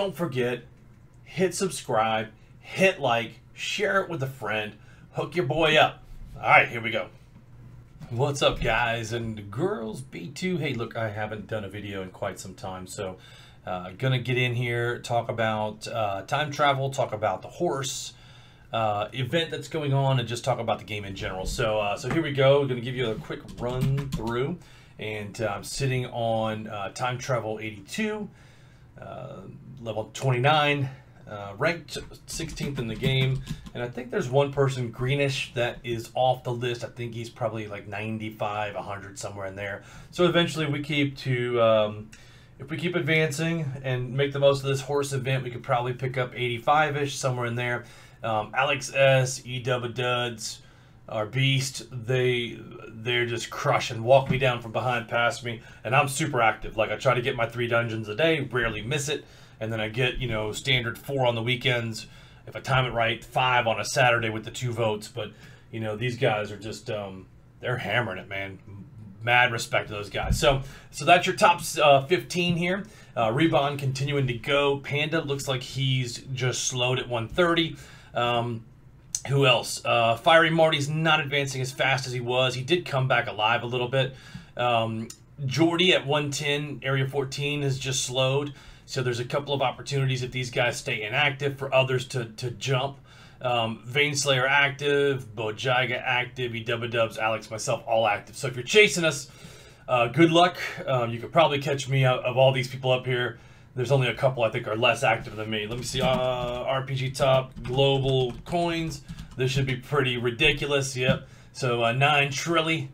don't forget, hit subscribe, hit like, share it with a friend, hook your boy up. All right, here we go. What's up, guys and girls? B2. Hey, look, I haven't done a video in quite some time, so uh, gonna get in here, talk about uh, time travel, talk about the horse uh, event that's going on, and just talk about the game in general. So, uh, so here we go. We're gonna give you a quick run through, and uh, I'm sitting on uh, time travel 82, level 29 uh, ranked 16th in the game, and I think there's one person greenish that is off the list. I think he's probably like 95, 100 somewhere in there. So eventually, we keep to um, if we keep advancing and make the most of this horse event, we could probably pick up 85ish somewhere in there. Um, Alex S, E Dubba Duds, our beast, they they're just crushing, walk me down from behind, past me, and I'm super active. Like I try to get my three dungeons a day, rarely miss it and then I get you know standard four on the weekends if I time it right, five on a Saturday with the two votes. But you know these guys are just um, they're hammering it, man. Mad respect to those guys. So so that's your top uh, 15 here. Uh, continuing to go. Panda looks like he's just slowed at 130. Um, who else? Uh, Fiery Marty's not advancing as fast as he was. He did come back alive a little bit. Um, Jordy at 110, Area 14 has just slowed. So there's a couple of opportunities if these guys stay inactive for others to, to jump. Um, Slayer active, Bojaga active, Edubba Dubs, Alex, myself, all active. So if you're chasing us, uh, good luck. Um, you could probably catch me out of all these people up here. There's only a couple I think are less active than me. Let me see. Uh, RPG top, global coins. This should be pretty ridiculous. Yep. So uh, nine trilly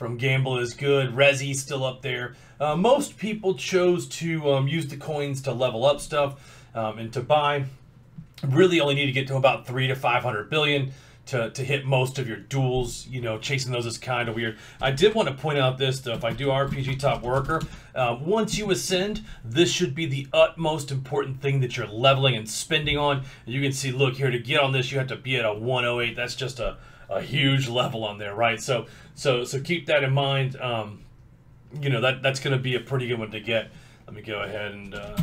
from Gamble is good. Resi still up there. Uh, most people chose to um, use the coins to level up stuff um, and to buy. Really only need to get to about three to 500 billion to, to hit most of your duels. You know, chasing those is kind of weird. I did want to point out this, though. If I do RPG Top Worker, uh, once you ascend, this should be the utmost important thing that you're leveling and spending on. You can see, look here, to get on this, you have to be at a 108. That's just a a huge level on there, right? So so so keep that in mind. Um, you know that that's going to be a pretty good one to get. Let me go ahead and uh,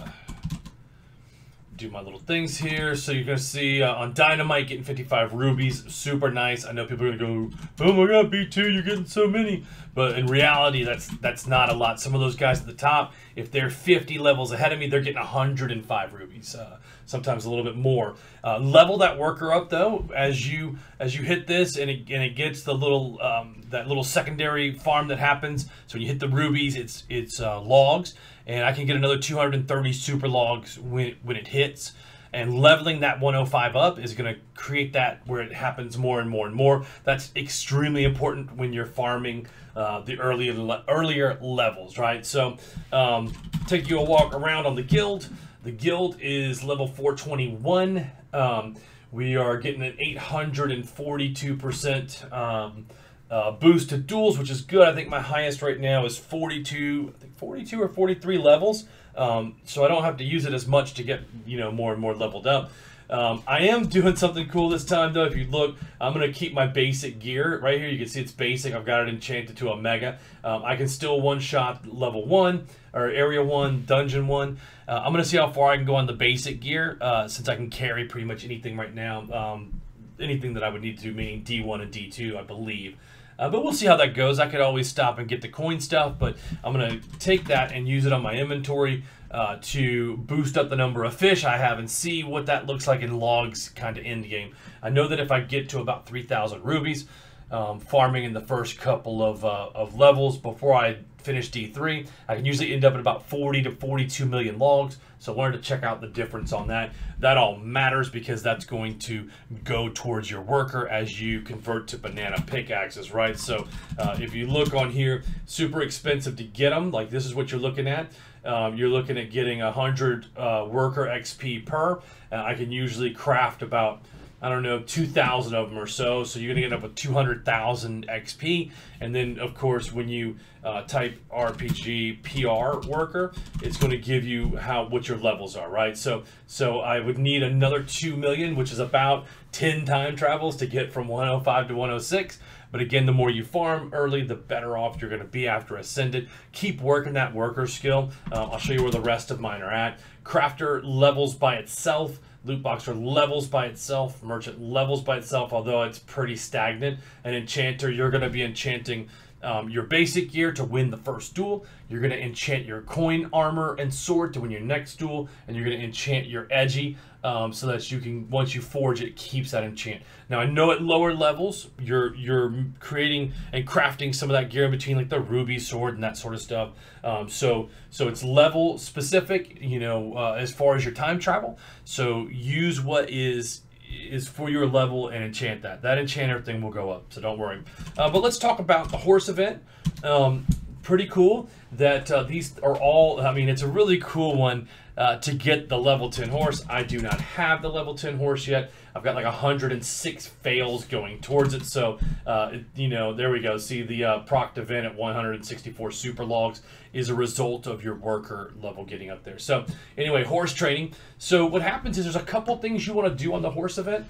do my little things here. So you're going to see uh, on Dynamite getting 55 rubies, super nice. I know people are going to go, oh my god, B2, you're getting so many. But in reality, that's that's not a lot. Some of those guys at the top, if they're 50 levels ahead of me, they're getting 105 rubies. Uh, sometimes a little bit more. Uh, level that worker up though as you as you hit this, and it and it gets the little um, that little secondary farm that happens. So when you hit the rubies, it's it's uh, logs, and I can get another 230 super logs when when it hits and leveling that 105 up is going to create that where it happens more and more and more. That's extremely important when you're farming uh, the earlier earlier levels, right? So um, take you a walk around on the guild. The guild is level 421. Um, we are getting an 842% um, uh, boost to duels, which is good. I think my highest right now is 42, I think 42 or 43 levels. Um, so I don't have to use it as much to get, you know, more and more leveled up. Um, I am doing something cool this time, though. If you look, I'm going to keep my basic gear right here. You can see it's basic. I've got it enchanted to a mega. Um, I can still one-shot level 1, or area 1, dungeon 1. Uh, I'm going to see how far I can go on the basic gear, uh, since I can carry pretty much anything right now. Um, anything that I would need to, meaning D1 and D2, I believe. Uh, but we'll see how that goes. I could always stop and get the coin stuff, but I'm going to take that and use it on my inventory uh, to boost up the number of fish I have and see what that looks like in logs kind of end game. I know that if I get to about 3,000 rubies, um, farming in the first couple of, uh, of levels before I finish D3. I can usually end up at about 40 to 42 million logs. So I wanted to check out the difference on that. That all matters because that's going to go towards your worker as you convert to banana pickaxes, right? So uh, if you look on here, super expensive to get them. Like this is what you're looking at. Um, you're looking at getting 100 uh, worker XP per. Uh, I can usually craft about I don't know, 2,000 of them or so. So you're going to end up with 200,000 XP. And then, of course, when you uh, type RPG PR worker, it's going to give you how what your levels are, right? So so I would need another 2 million, which is about 10 time travels to get from 105 to 106. But again, the more you farm early, the better off you're going to be after Ascended. Keep working that worker skill. Uh, I'll show you where the rest of mine are at. Crafter levels by itself. Loot boxer levels by itself. Merchant levels by itself, although it's pretty stagnant. And Enchanter, you're going to be enchanting um, your basic gear to win the first duel. You're going to enchant your coin, armor, and sword to win your next duel. And you're going to enchant your edgy um, so that you can, once you forge it, keeps that enchant. Now, I know at lower levels, you're you're creating and crafting some of that gear in between, like the ruby sword and that sort of stuff. Um, so so it's level specific, you know, uh, as far as your time travel. So use what is is for your level and enchant that. That enchanter thing will go up, so don't worry. Uh, but let's talk about the horse event. Um, pretty cool that uh, these are all, I mean, it's a really cool one uh, to get the level 10 horse. I do not have the level 10 horse yet. I've got like 106 fails going towards it. So, uh, you know, there we go. See the uh, proc event at 164 super logs is a result of your worker level getting up there. So anyway, horse training. So what happens is there's a couple things you want to do on the horse event.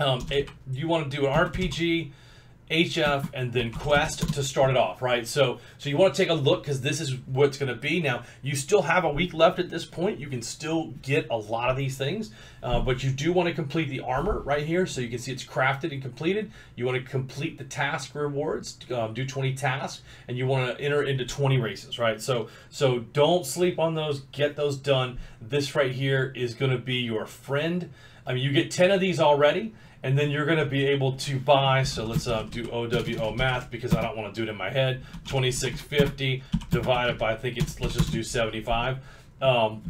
Um, it, you want to do an RPG, HF, and then Quest to start it off, right? So, so you want to take a look because this is what's going to be. Now, you still have a week left at this point. You can still get a lot of these things, uh, but you do want to complete the armor right here. So you can see it's crafted and completed. You want to complete the task rewards, um, do 20 tasks, and you want to enter into 20 races, right? So, so don't sleep on those. Get those done. This right here is going to be your friend. I mean, you get 10 of these already and then you're going to be able to buy, so let's uh, do OWO math because I don't want to do it in my head, 2650 divided by, I think it's, let's just do 75. Um,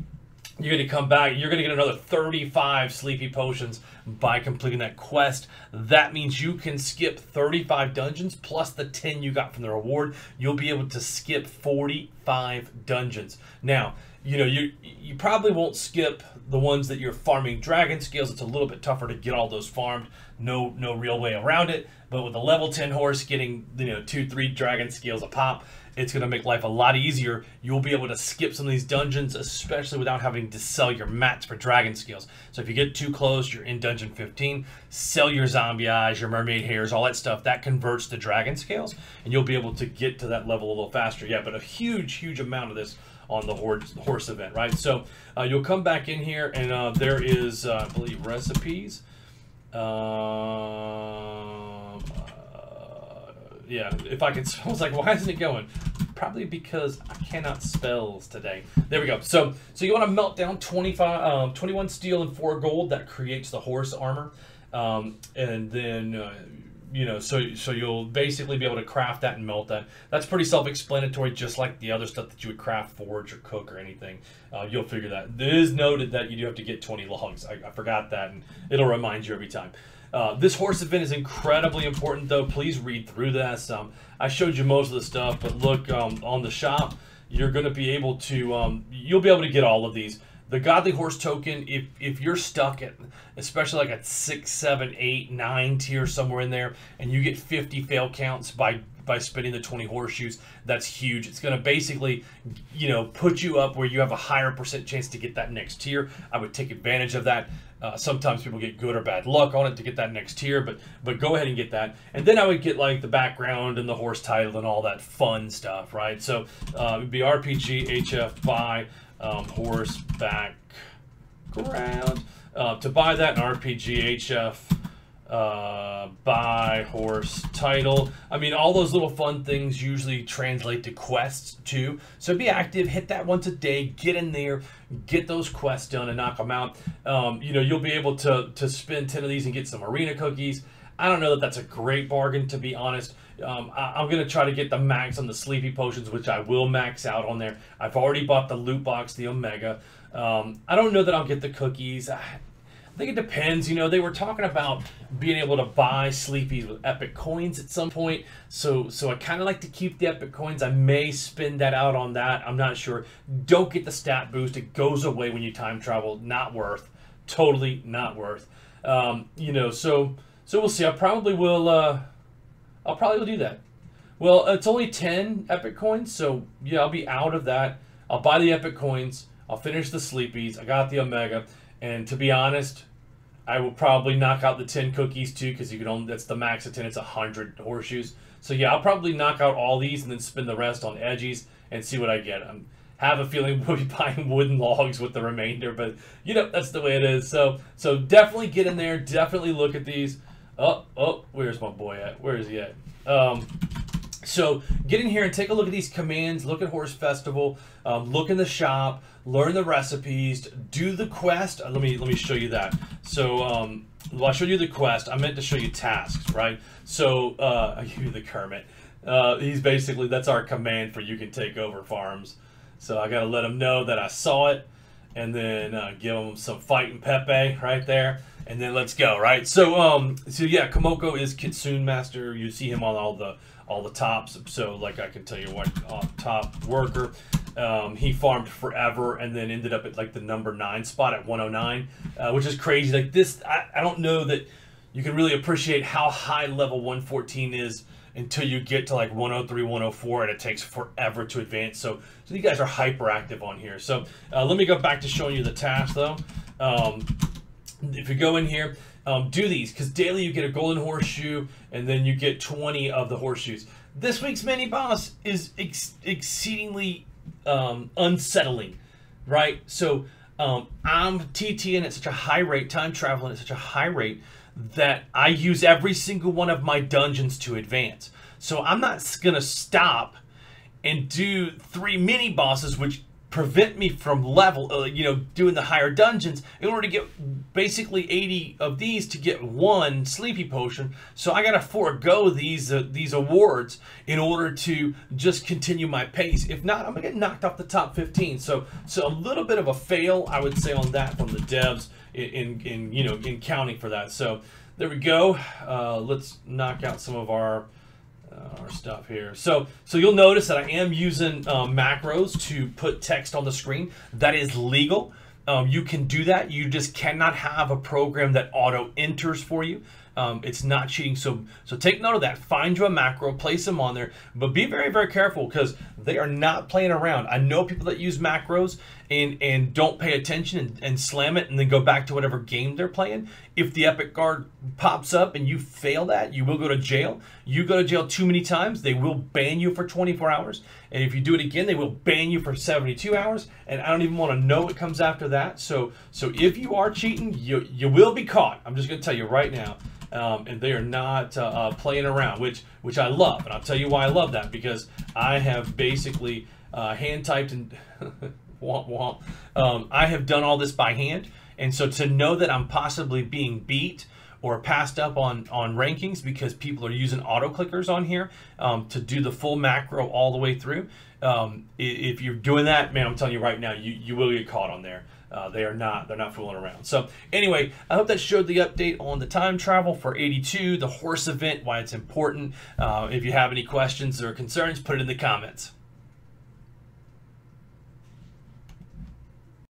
you're going to come back, you're going to get another 35 sleepy potions by completing that quest. That means you can skip 35 dungeons plus the 10 you got from the reward. You'll be able to skip 45 dungeons. Now, you know, you you probably won't skip the ones that you're farming dragon scales. It's a little bit tougher to get all those farmed. No no real way around it. But with a level 10 horse getting, you know, two, three dragon scales a pop, it's going to make life a lot easier. You'll be able to skip some of these dungeons, especially without having to sell your mats for dragon scales. So if you get too close, you're in dungeon 15, sell your zombie eyes, your mermaid hairs, all that stuff. That converts to dragon scales, and you'll be able to get to that level a little faster. Yeah, but a huge, huge amount of this on the horse, horse event, right? So uh, you'll come back in here and uh, there is, uh, I believe, recipes. Um, uh, yeah, if I could, I was like, why isn't it going? Probably because I cannot spells today. There we go. So, so you want to melt down 25, um, 21 steel and 4 gold. That creates the horse armor. Um, and then uh, you know, so so you'll basically be able to craft that and melt that. That's pretty self-explanatory, just like the other stuff that you would craft, forge, or cook, or anything. Uh, you'll figure that. It is noted that you do have to get 20 logs. I, I forgot that, and it'll remind you every time. Uh, this horse event is incredibly important, though. Please read through this. Um, I showed you most of the stuff, but look um, on the shop. You're going to be able to. Um, you'll be able to get all of these the godly horse token if if you're stuck at especially like at six seven eight nine tier somewhere in there and you get 50 fail counts by by spinning the 20 horseshoes that's huge. It's going to basically you know put you up where you have a higher percent chance to get that next tier. I would take advantage of that. Uh, sometimes people get good or bad luck on it to get that next tier but but go ahead and get that. And then i would get like the background and the horse title and all that fun stuff right? So uh, it would be rpg hf buy um, horseback ground. Uh, to buy that in RPG HF, uh, buy horse title. I mean, all those little fun things usually translate to quests too. So be active, hit that once a day, get in there, get those quests done and knock them out. Um, you know, you'll be able to, to spend 10 of these and get some arena cookies. I don't know that that's a great bargain, to be honest. Um, I, am going to try to get the max on the sleepy potions, which I will max out on there. I've already bought the loot box, the Omega. Um, I don't know that I'll get the cookies. I, I think it depends. You know, they were talking about being able to buy sleepies with epic coins at some point. So, so I kind of like to keep the epic coins. I may spend that out on that. I'm not sure. Don't get the stat boost. It goes away when you time travel. Not worth. Totally not worth. Um, you know, so so we'll see. I probably will. Uh, I'll probably do that. Well, it's only 10 epic coins, so yeah, I'll be out of that. I'll buy the epic coins. I'll finish the sleepies. I got the Omega. And to be honest, I will probably knock out the 10 cookies too because you can only, that's the max of 10. It's 100 horseshoes. So yeah, I'll probably knock out all these and then spin the rest on edgies and see what I get. I have a feeling we'll be buying wooden logs with the remainder, but you know, that's the way it is. So, so definitely get in there. Definitely look at these. Oh, oh, where's my boy at? Where is he at? Um, so get in here and take a look at these commands. Look at Horse Festival. Um, look in the shop. Learn the recipes. Do the quest. Uh, let me let me show you that. So um, well, I showed you the quest. I meant to show you tasks, right? So uh, I give you the Kermit. Uh, he's basically that's our command for you can take over farms. So I got to let him know that I saw it, and then uh, give him some fighting Pepe right there and then let's go right so um so yeah Komoko is Kitsune Master you see him on all the all the tops. So like I can tell you what, uh, top worker. Um, he farmed forever and then ended up at like the number nine spot at 109, uh, which is crazy. Like this, I, I don't know that you can really appreciate how high level 114 is until you get to like 103, 104, and it takes forever to advance. So, so you guys are hyperactive on here. So uh, let me go back to showing you the task though. Um, if you go in here, um, do these because daily you get a golden horseshoe and then you get 20 of the horseshoes. This week's mini boss is ex exceedingly um, unsettling, right? So um, I'm TTing at such a high rate, time traveling at such a high rate that I use every single one of my dungeons to advance. So I'm not going to stop and do three mini bosses, which prevent me from level, uh, you know, doing the higher dungeons in order to get basically 80 of these to get one sleepy potion. So I got to forego these uh, these awards in order to just continue my pace. If not, I'm gonna get knocked off the top 15. So so a little bit of a fail, I would say, on that from the devs in in, in you know in counting for that. So there we go. Uh, let's knock out some of our uh, our stuff here. So, so you'll notice that I am using um, macros to put text on the screen. That is legal. Um, you can do that. You just cannot have a program that auto enters for you. Um, it's not cheating. So, so take note of that. Find you a macro, place them on there, but be very, very careful because they are not playing around. I know people that use macros and and don't pay attention and, and slam it and then go back to whatever game they're playing. If the epic guard pops up and you fail that, you will go to jail. You go to jail too many times, they will ban you for 24 hours. And if you do it again, they will ban you for 72 hours. And I don't even want to know what comes after that. So so if you are cheating, you you will be caught. I'm just gonna tell you right now um, and they are not uh, uh, playing around, which which I love, and I'll tell you why I love that because I have basically uh, hand typed and womp womp. Um, I have done all this by hand, and so to know that I'm possibly being beat or passed up on on rankings because people are using auto clickers on here um, to do the full macro all the way through. Um, if you're doing that, man, I'm telling you right now, you you will get caught on there. Uh, they are not they're not fooling around. So anyway, I hope that showed the update on the time travel for 82, the horse event, why it's important. Uh, if you have any questions or concerns, put it in the comments.